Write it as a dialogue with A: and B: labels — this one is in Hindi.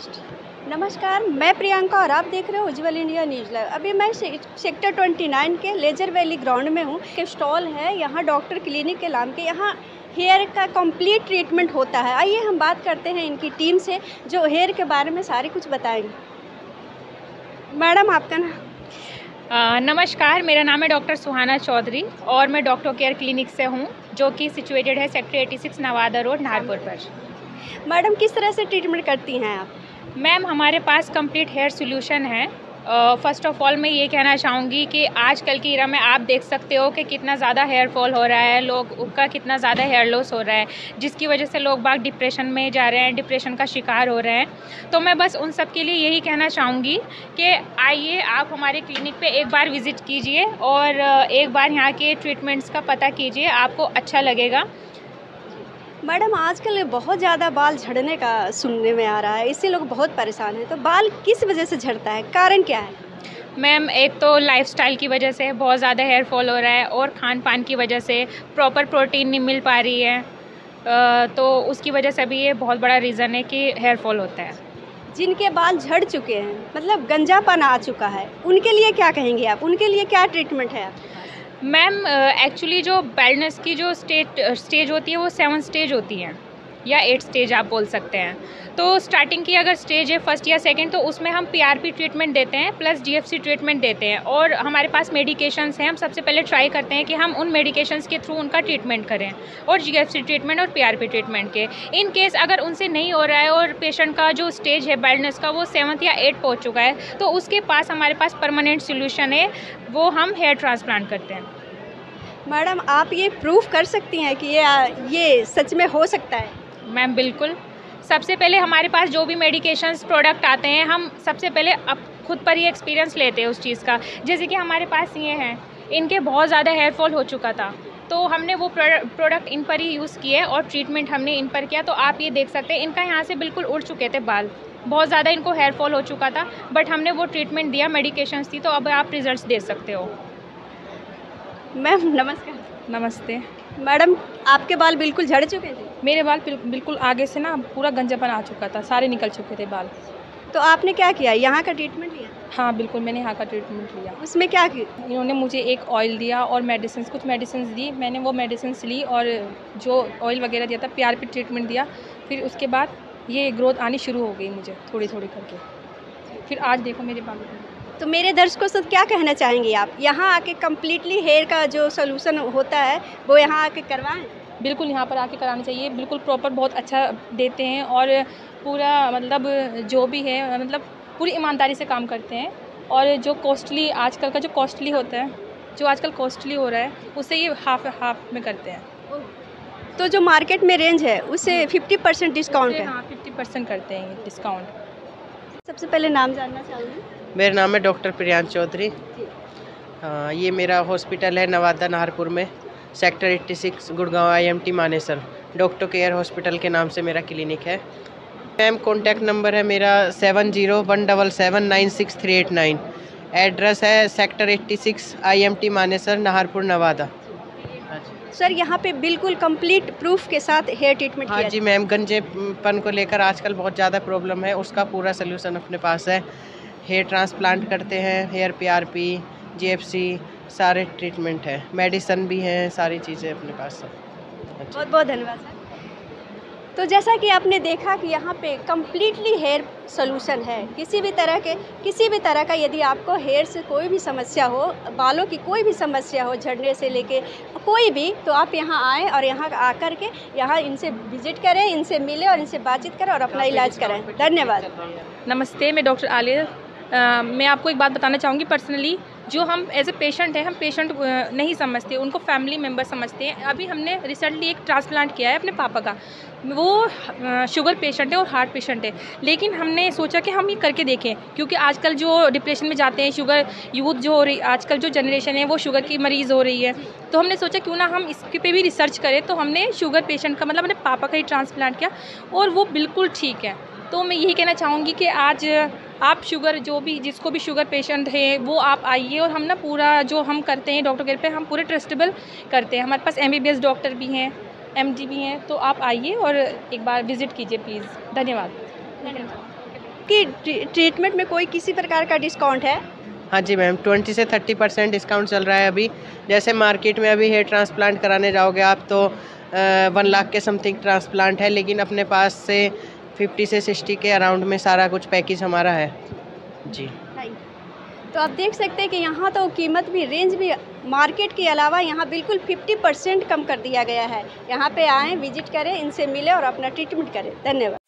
A: नेक्स्ट
B: नमस्कार मैं प्रियंका और आप देख रहे हो उज्जवल इंडिया न्यूज़ लाइव। अभी मैं से, सेक्टर 29 के लेजर वैली ग्राउंड में हूँ। के स्टॉल है यहाँ डॉक्टर क्लिनिक के नाम के यहाँ हेयर का कंप्लीट ट्रीटमेंट होता है। आइए हम बात करते हैं इनकी टीम से जो हेयर के बारे में सारे कुछ बताएँगे। मैडम आपका नाम
A: नमस्कार मेरा नाम है डॉक्टर सुहाना चौधरी और मैं डॉक्टर केयर क्लिनिक से हूँ जो कि सिचुएटेड है सेक्टर 86 नवादा रोड नागपुर पर।
B: मैडम किस तरह से ट्रीटमेंट करती हैं आप?
A: मैम, हमारे पास कंप्लीट हेयर सोल्यूशन है। फ़र्स्ट ऑफ़ ऑल मैं ये कहना चाहूँगी कि आजकल की इरा में आप देख सकते हो कि कितना ज़्यादा हेयर फॉल हो रहा है, लोग का कितना ज़्यादा हेयर लॉस हो रहा है, जिसकी वजह से लोग बाग डिप्रेशन में जा रहे हैं डिप्रेशन का शिकार हो रहे हैं। तो मैं बस उन सब के लिए यही कहना चाहूँगी कि आइए आप हमारे क्लिनिक पे एक बार विज़िट कीजिए और एक बार यहाँ के ट्रीटमेंट्स का पता कीजिए, आपको अच्छा लगेगा।
B: मैडम आजकल बहुत ज़्यादा बाल झड़ने का सुनने में आ रहा है इससे लोग बहुत परेशान हैं। तो बाल किस वजह से झड़ता है? कारण क्या है?
A: मैम एक तो लाइफस्टाइल की वजह से बहुत ज़्यादा हेयर फॉल हो रहा है और खान पान की वजह से प्रॉपर प्रोटीन नहीं मिल पा रही है। तो उसकी वजह से भी ये बहुत बड़ा रीज़न है कि हेयर फॉल होता है।
B: जिनके बाल झड़ चुके हैं मतलब गंजापन आ चुका है उनके लिए क्या कहेंगे आप? उनके लिए क्या ट्रीटमेंट है? आप
A: मैम एक्चुअली जो बैडनेस की जो स्टेट स्टेज होती है, वो सेवन स्टेज होती है। या एट स्टेज आप बोल सकते हैं। तो स्टार्टिंग की अगर स्टेज है फ़र्स्ट या सेकंड तो उसमें हम पीआरपी ट्रीटमेंट देते हैं प्लस जीएफसी ट्रीटमेंट देते हैं। और हमारे पास मेडिकेशंस हैं, हम सबसे पहले ट्राई करते हैं कि हम उन मेडिकेशंस के थ्रू उनका ट्रीटमेंट करें, और जीएफसी ट्रीटमेंट और पीआरपी ट्रीटमेंट के। इन केस अगर उनसे नहीं हो रहा है और पेशेंट का जो स्टेज है बेल्टनेस का, वो सेवन्थ या एट पहुँच चुका है तो उसके पास हमारे पास परमानेंट सोल्यूशन है, वो हम हेयर ट्रांसप्लांट करते हैं।
B: मैडम, आप ये प्रूफ कर सकती हैं कि ये ये सच में हो सकता है?
A: मैम बिल्कुल। सबसे पहले हमारे पास जो भी मेडिकेशंस प्रोडक्ट आते हैं हम सबसे पहले अब खुद पर ही एक्सपीरियंस लेते हैं उस चीज़ का। जैसे कि हमारे पास ये हैं इनके बहुत ज़्यादा हेयर फॉल हो चुका था तो हमने वो प्रोडक्ट इन पर ही यूज़ किए और ट्रीटमेंट हमने इन पर किया तो आप ये देख सकते हैं इनका यहाँ से बिल्कुल उड़ चुके थे बाल। बहुत ज़्यादा इनको हेयर फॉल हो चुका था बट हमने वो ट्रीटमेंट दिया मेडिकेशंस थी तो अब आप रिज़ल्ट दे सकते हो।
B: मैम नमस्कार।
C: नमस्ते।
B: मैडम आपके बाल बिल्कुल झड़ चुके थे?
C: मेरे बाल बिल्कुल आगे से ना पूरा गंजापन आ चुका था सारे निकल चुके थे बाल।
B: तो आपने क्या किया? यहाँ का ट्रीटमेंट लिया?
C: हाँ बिल्कुल मैंने यहाँ का ट्रीटमेंट लिया।
B: उसमें क्या किया
C: इन्होंने मुझे एक ऑयल दिया और मेडिसिन कुछ मेडिसिन दी। मैंने वो मेडिसिन ली और जो ऑयल वगैरह दिया था प्यार पे ट्रीटमेंट दिया। फिर उसके बाद ये ग्रोथ आनी शुरू हो गई मुझे थोड़ी थोड़ी करके। फिर आज देखो मेरे बाल।
B: तो मेरे दर्शकों से क्या कहना चाहेंगे आप? यहाँ आके कम्प्लीटली हेयर का जो सोल्यूशन होता है वो यहाँ आके करवाएँ?
C: बिल्कुल यहाँ पर आके कराना चाहिए। बिल्कुल प्रॉपर बहुत अच्छा देते हैं और पूरा मतलब जो भी है मतलब पूरी ईमानदारी से काम करते हैं। और जो कॉस्टली आजकल का जो कॉस्टली होता है जो आजकल कॉस्टली हो रहा है उसे ये हाफ़ हाफ़ में करते हैं।
B: तो जो मार्केट में रेंज है उसे फिफ्टी परसेंट डिस्काउंट है?
C: हाँ फिफ्टी परसेंट करते हैं डिस्काउंट
B: सबसे पहले नाम जानना चाहूँगी।
D: मेरा नाम है डॉक्टर प्रियांश चौधरी। हाँ ये मेरा हॉस्पिटल है नवादा नाहरपुर में sector 86 Gurgaon IMT Manesar. Doctor care hospital के नाम से मेरा क्लिनिक है। मैम कॉन्टैक्ट नंबर है मेरा seven zero one double seven nine six three eight nine. Address है sector 86 IMT Manesar Naharpur Nawada.
B: Sir यहाँ पे बिल्कुल कंप्लीट प्रूफ के साथ हेयर ट्रीटमेंट
D: हाँ जी मैम गंजेपन को लेकर आजकल बहुत ज़्यादा प्रॉब्लम है उसका पूरा सोल्यूशन अपने पास है। हेयर ट्रांसप्लांट करते हैं हेयर पीआरपी जीएफसी सारे ट्रीटमेंट है। मेडिसन भी हैं सारी चीज़ें अपने पास
B: अच्छा। बहुत बहुत धन्यवाद सर। तो जैसा कि आपने देखा कि यहाँ पे कम्प्लीटली हेयर सोल्यूशन है। किसी भी तरह के किसी भी तरह का यदि आपको हेयर से कोई भी समस्या हो बालों की कोई भी समस्या हो झड़ने से लेके कोई भी तो आप यहाँ आएँ और यहाँ आकर के यहाँ इनसे विज़िट करें इनसे मिलें और इनसे बातचीत करें और अपना इलाज करें। धन्यवाद।
C: नमस्ते मैं डॉक्टर आलिया मैं आपको एक बात बताना चाहूँगी पर्सनली जो हम एज ए पेशेंट हैं, हम पेशेंट नहीं समझते, उनको फैमिली मेंबर समझते हैं। अभी हमने रिसेंटली एक ट्रांसप्लांट किया है अपने पापा का। वो शुगर पेशेंट है और हार्ट पेशेंट है। लेकिन हमने सोचा कि हम ये करके देखें, क्योंकि आजकल जो डिप्रेशन में जाते हैं शुगर यूथ जो हो रही, आजकल जो जनरेशन है, वो शुगर की मरीज़ हो रही है। तो हमने सोचा क्यों ना हम इसके पे भी रिसर्च करें। तो हमने शुगर पेशेंट का मतलब अपने पापा का ही ट्रांसप्लांट किया और वो बिल्कुल ठीक है। तो मैं यही कहना चाहूँगी कि आज आप शुगर जो भी जिसको भी शुगर पेशेंट है वो आप आइए और हम ना पूरा जो हम करते हैं डॉक्टर केयर पे हम पूरे ट्रस्टेबल करते हैं। हमारे पास एमबीबीएस डॉक्टर भी हैं एम भी हैं तो आप आइए और एक बार विज़िट कीजिए प्लीज़। धन्यवाद। धन्यवाद
B: कि ट्रीटमेंट में कोई किसी प्रकार का डिस्काउंट है?
D: हाँ जी मैम ट्वेंटी से थर्टी परसेंट डिस्काउंट चल रहा है अभी। जैसे मार्केट में अभी हेयर ट्रांसप्लांट कराने जाओगे आप तो वन लाख के समथिंग ट्रांसप्लांट है लेकिन अपने पास से फिफ्टी से सिक्सटी के अराउंड में सारा कुछ पैकेज हमारा है। जी।
B: तो आप देख सकते हैं कि यहाँ तो कीमत भी रेंज भी मार्केट के अलावा यहाँ बिल्कुल 50 परसेंट कम कर दिया गया है। यहाँ पे आएँ विज़िट करें, इनसे मिलें और अपना ट्रीटमेंट करें। धन्यवाद।